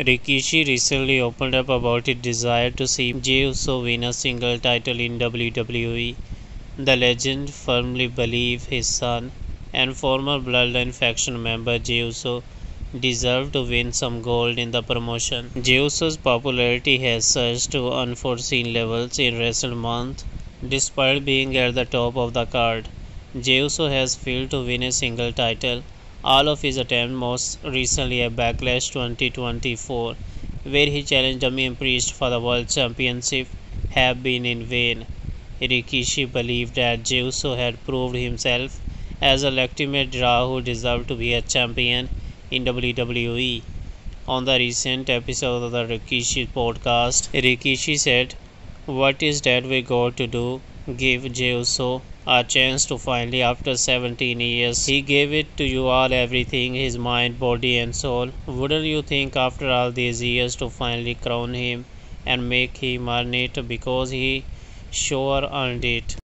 Rikishi recently opened up about his desire to see Jey Uso win a single title in WWE. The legend firmly believes his son and former Bloodline faction member Jey Uso deserve to win some gold in the promotion. Jey Uso's popularity has surged to unforeseen levels in recent months despite being at the top of the card. Jey Uso has failed to win a single title all of his attempts, most recently at Backlash 2024, where he challenged Damian Priest for the World Championship, have been in vain. Rikishi believed that Jey had proved himself as a legitimate draw who deserved to be a champion in WWE. On the recent episode of the Rikishi podcast, Rikishi said, What is that we got to do? Give Jey Uso a chance to finally after 17 years he gave it to you all everything his mind body and soul. Wouldn't you think after all these years to finally crown him and make him earn it because he sure earned it